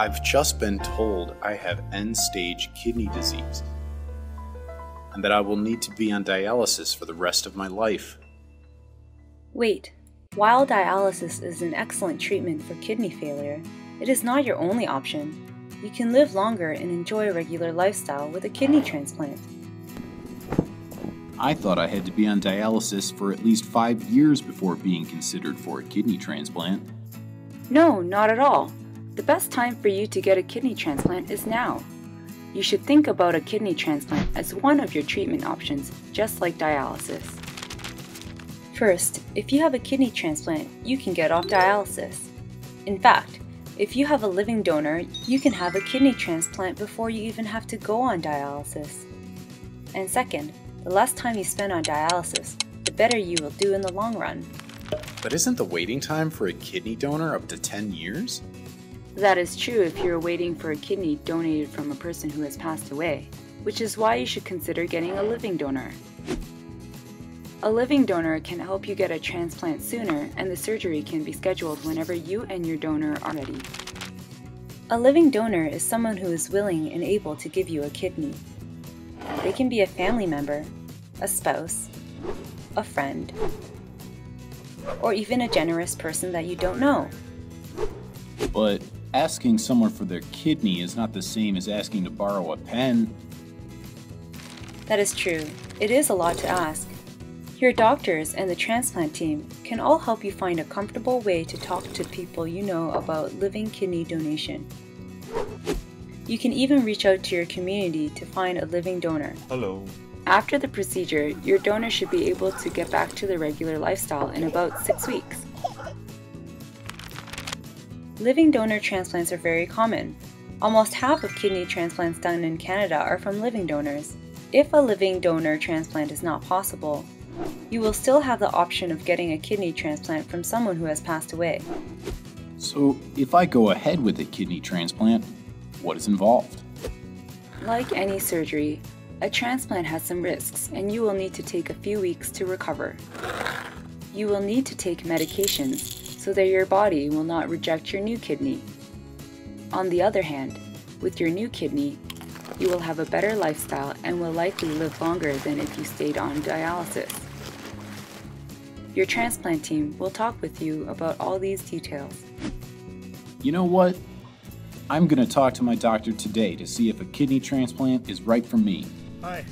I've just been told I have end stage kidney disease and that I will need to be on dialysis for the rest of my life. Wait, while dialysis is an excellent treatment for kidney failure, it is not your only option. You can live longer and enjoy a regular lifestyle with a kidney transplant. I thought I had to be on dialysis for at least five years before being considered for a kidney transplant. No, not at all. The best time for you to get a kidney transplant is now. You should think about a kidney transplant as one of your treatment options, just like dialysis. First, if you have a kidney transplant, you can get off dialysis. In fact, if you have a living donor, you can have a kidney transplant before you even have to go on dialysis. And second, the less time you spend on dialysis, the better you will do in the long run. But isn't the waiting time for a kidney donor up to 10 years? That is true if you're waiting for a kidney donated from a person who has passed away, which is why you should consider getting a living donor. A living donor can help you get a transplant sooner, and the surgery can be scheduled whenever you and your donor are ready. A living donor is someone who is willing and able to give you a kidney. They can be a family member, a spouse, a friend, or even a generous person that you don't know. But asking someone for their kidney is not the same as asking to borrow a pen. That is true. It is a lot to ask. Your doctors and the transplant team can all help you find a comfortable way to talk to people you know about living kidney donation. You can even reach out to your community to find a living donor. Hello. After the procedure, your donor should be able to get back to their regular lifestyle in about six weeks. Living donor transplants are very common. Almost half of kidney transplants done in Canada are from living donors. If a living donor transplant is not possible, you will still have the option of getting a kidney transplant from someone who has passed away. So, if I go ahead with a kidney transplant, what is involved? Like any surgery, a transplant has some risks and you will need to take a few weeks to recover. You will need to take medications so that your body will not reject your new kidney. On the other hand, with your new kidney, you will have a better lifestyle and will likely live longer than if you stayed on dialysis. Your transplant team will talk with you about all these details. You know what? I'm going to talk to my doctor today to see if a kidney transplant is right for me. Hi.